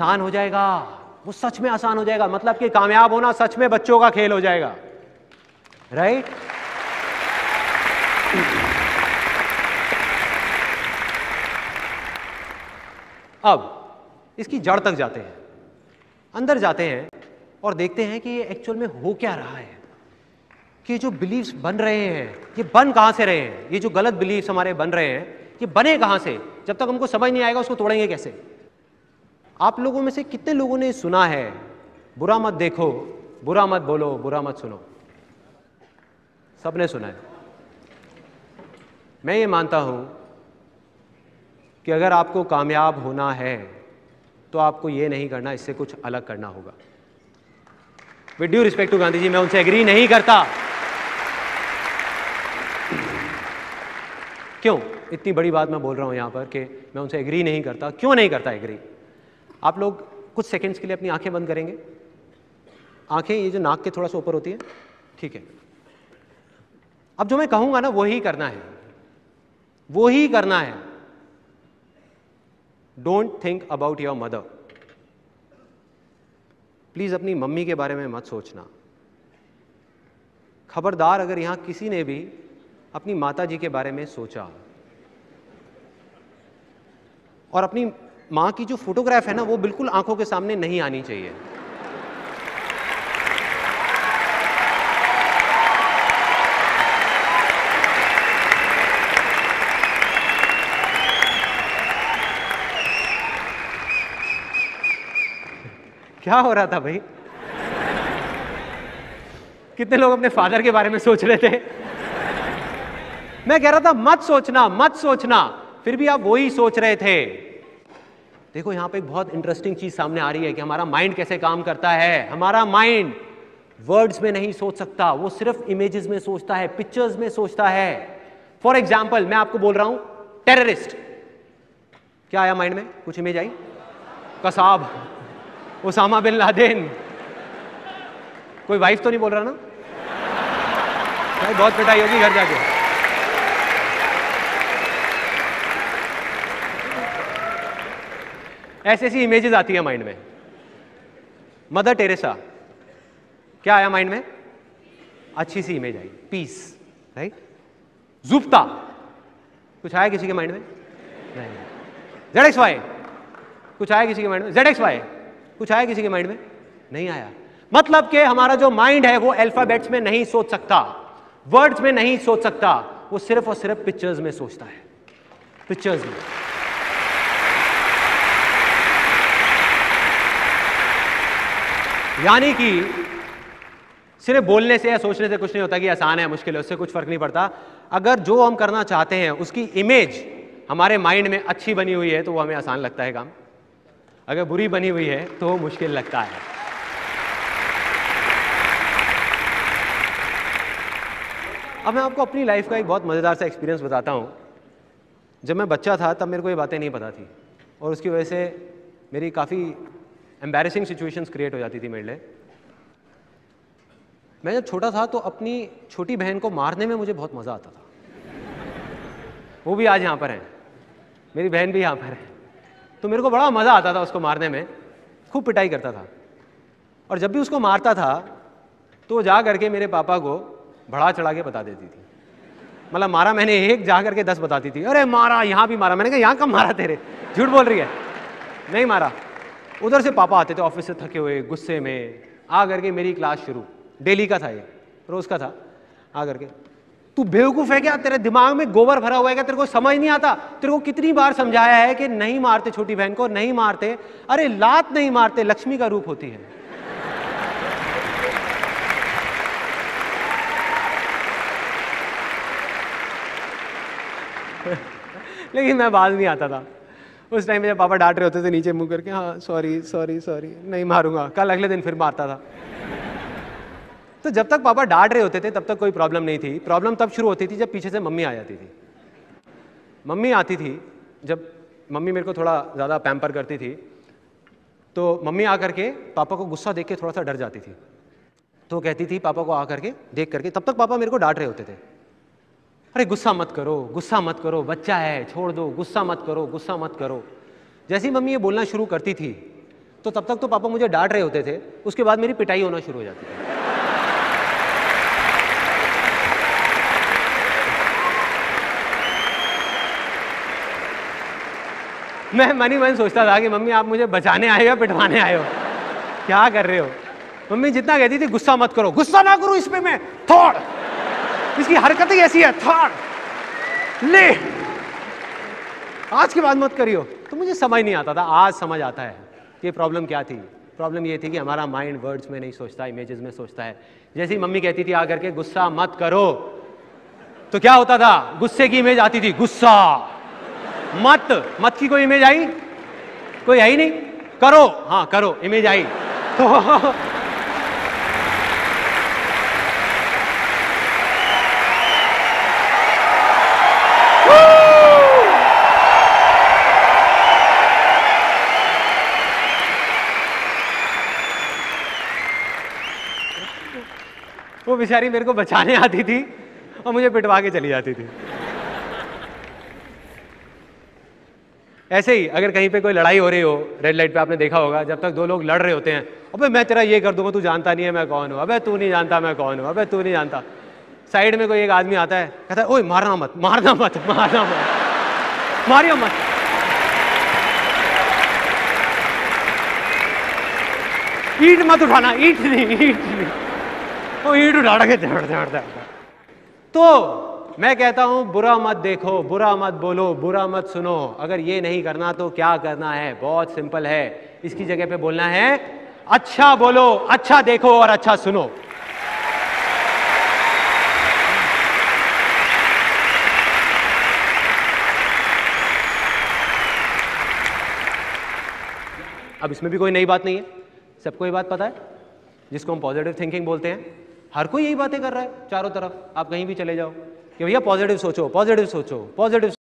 आसान हो जाएगा। वो सच में आसान हो जाएगा। मतलब कि कामयाब होना सच में बच्चों का खेल हो जाएगा। राइट अब, इसकी जड़ तक जाते हैं। अंदर जाते हैं और देखते हैं कि ये एक्चुअल में हो क्या रहा है। कि जो बिलीव्स बन रहे हैं, ये बन कहाँ से रहे हैं? ये जो गलत बिलीव्स हमारे बन रहे हैं, ये बने कहाँ से? जब तक हमको समझ नहीं आएगा, उसको तोड़ेंगे कैसे? आप लोगों में से कितने लोगों ने सुना है, बुरा मत देखो, बुरा मत बोलो, बुरा मत सुनो। सबने सुना है। मैं ये मानता हूँ कि अगर आपको कामयाब होना है तो आपको ये नहीं करना, इससे कुछ अलग करना होगा। With due respect to Gandhi ji, मैं उनसे एग्री नहीं करता। क्यों? इतनी बड़ी बात मैं बोल रहा हूँ यहाँ पर कि मैं उनसे एग्री नहीं करता। क्यों नहीं करता एग्री आप लोग कुछ सेकंड्स के लिए अपनी आँखें बंद करेंगे। आँखें, ये जो नाक के थोड़ा सा ऊपर होती है, ठीक है। अब जो मैं कहूँगा ना, वही करना है। वो ही करना है। Don't think about your mother please अपनी मम्मी के बारे में मत सोचना। खबरदार अगर यहाँ किसी ने भी अपनी माता जी के बारे में सोचा और अपनी माँ की जो फोटोग्राफ है ना, वो बिल्कुल आँखों के सामने नहीं आनी चाहिए। क्या हो रहा था भाई? कितने लोग अपने फादर के बारे में सोच रहे थे? मैं कह रहा था, मत सोचना मत सोचना। फिर भी आप वही सोच रहे थे। देखो, यहाँ पे एक बहुत इंटरेस्टिंग चीज़ सामने आ रही है कि हमारा माइंड कैसे काम करता है। हमारा माइंड वर्ड्स में नहीं सोच सकता, वो सिर्फ़ इमेजेस में सोचता है पिक्चर्स में सोचता है। फॉर एग्ज़ाम्पल मैं आपको बोल रहा हूँ टेररिस्ट क्या आया माइंड में? कुछ इमेज आई? Kasab, Usama bin Laden. कोई वाइफ तो नहीं बोल रहा ना? भाई, बहुत पिटाई होगी घर जाके। ऐसी ऐसी इमेजेस आती है माइंड में। मदर टेरेसा क्या आया माइंड में? अच्छी सी इमेज आई। पीस राइट जुप्ता कुछ आया किसी के माइंड में? नहीं। जेड एक्स वाई कुछ आया किसी के माइंड में? जेड एक्स वाई कुछ आया किसी के माइंड में? नहीं आया। मतलब कि हमारा जो माइंड है, वो अल्फाबेट्स में नहीं सोच सकता। वर्ड्स में नहीं सोच सकता। वो सिर्फ़ और सिर्फ़ पिक्चर्स में सोचता है। पिक्चर्स में। यानी कि सिर्फ़ बोलने से या सोचने से कुछ नहीं होता कि आसान है, मुश्किल है, उससे कुछ फ़र्क नहीं पड़ता। अगर जो हम करना चाहते हैं, उसकी इमेज हमारे माइंड में अच्छी बनी हुई है तो वो हमें आसान लगता है काम। अगर बुरी बनी हुई है तो मुश्किल लगता है। अब मैं आपको अपनी लाइफ का एक बहुत मज़ेदार सा एक्सपीरियंस बताता हूँ। जब मैं बच्चा था, तब मेरे को ये बातें नहीं पता थी। और उसकी वजह से मेरी काफ़ी एम्बेरसिंग सिचुएशंस क्रिएट हो जाती थी मेरे लिए। मैं जब छोटा था तो अपनी छोटी बहन को मारने में मुझे बहुत मज़ा आता था। वो भी आज यहाँ पर हैं। मेरी बहन भी यहाँ पर है। तो मेरे को बड़ा मज़ा आता था उसको मारने में। खूब पिटाई करता था। और जब भी उसको मारता था तो जा करके मेरे पापा को बढ़ा चढ़ा के बता देती थी। मतलब मारा मैंने एक, जा करके दस बताती थी। अरे मारा, यहाँ भी मारा। मैंने कहा, यहाँ कब मारा तेरे? झूठ बोल रही है? नहीं मारा। उधर से पापा आते थे ऑफ़िस से थके हुए, गुस्से में, आ करके मेरी क्लास शुरू। डेली का था ये, रोज का था। आ करके, तू बेवकूफ़ है क्या? तेरे दिमाग में गोबर भरा हुआ है क्या? तेरे को समझ नहीं आता? तेरे को कितनी बार समझाया है कि नहीं मारते छोटी बहन को, नहीं मारते? अरे, लात नहीं मारते, लक्ष्मी का रूप होती है। लेकिन मैं बाज नहीं आता था। उस टाइम में जब पापा डांट रहे होते थे नीचे मुँह करके हाँ सॉरी सॉरी सॉरी नहीं मारूँगा। कल अगले दिन फिर मारता था। तो जब तक पापा डांट रहे होते थे, तब तक कोई प्रॉब्लम नहीं थी। प्रॉब्लम तब शुरू होती थी जब पीछे से मम्मी आ जाती थी। मम्मी आती थी, जब मम्मी मेरे को थोड़ा ज़्यादा पैम्पर करती थी तो मम्मी आ करके पापा को गुस्सा देख के थोड़ा सा डर जाती थी। तो कहती थी, पापा को आ करके देख करके। तब तक पापा मेरे को डांट रहे होते थे। अरे गुस्सा मत करो, गुस्सा मत करो, बच्चा है, छोड़ दो, गुस्सा मत करो, गुस्सा मत करो। जैसी मम्मी ये बोलना शुरू करती थी तो तब तक तो पापा मुझे डांट रहे होते थे, उसके बाद मेरी पिटाई होना शुरू हो जाती थी। मैं मनी मन सोचता था कि मम्मी आप मुझे बचाने आए हो या पिटवाने आए हो? क्या कर रहे हो? मम्मी जितना कहती थी, गुस्सा मत करो, गुस्सा ना करो इस पे मैं, थोड़। इसकी हरकत ही ऐसी है थोड़ ले। आज के बाद मत करियो। तो मुझे समझ नहीं आता था, आज समझ आता है कि प्रॉब्लम क्या थी। प्रॉब्लम ये थी कि हमारा माइंड वर्ड्स में नहीं सोचता इमेजेस में सोचता है। जैसी मम्मी कहती थी आकर के गुस्सा मत करो। तो क्या होता था? गुस्से की इमेज आती थी, गुस्सा। मत। मत की कोई इमेज आई? कोई आई नहीं? करो। हाँ करो। इमेज आई। तो वो बेचारी मेरे को बचाने आती थी और मुझे पिटवा के चली जाती थी। ऐसे ही, अगर कहीं पे कोई लड़ाई हो रही हो रेड लाइट पे आपने देखा होगा, जब तक दो लोग लड़ रहे होते हैं, अबे मैं तेरा ये कर दूँगा, तू जानता नहीं है मैं कौन हूँ, अबे तू नहीं जानता मैं कौन हूँ, अबे तू नहीं जानता। साइड में कोई एक आदमी आता है, कहता है, ओए, मारना मत मारना मत मारना मत, मारियो मत। ईट मत उठाना, ईट नहीं ईट नहीं। वो ईट उठा के झड़ झड़ झड़ तो मैं कहता हूँ, बुरा मत देखो, बुरा मत बोलो, बुरा मत सुनो। अगर ये नहीं करना तो क्या करना है? बहुत सिंपल है। इसकी जगह पे बोलना है अच्छा बोलो अच्छा देखो और अच्छा सुनो। अब इसमें भी कोई नई बात नहीं है। सबको ये बात पता है? जिसको हम पॉजिटिव थिंकिंग बोलते हैं। हर कोई यही बातें कर रहा है, चारों तरफ़। आप कहीं भी चले जाओ। कि भैया पॉजिटिव सोचो पॉजिटिव सोचो पॉजिटिव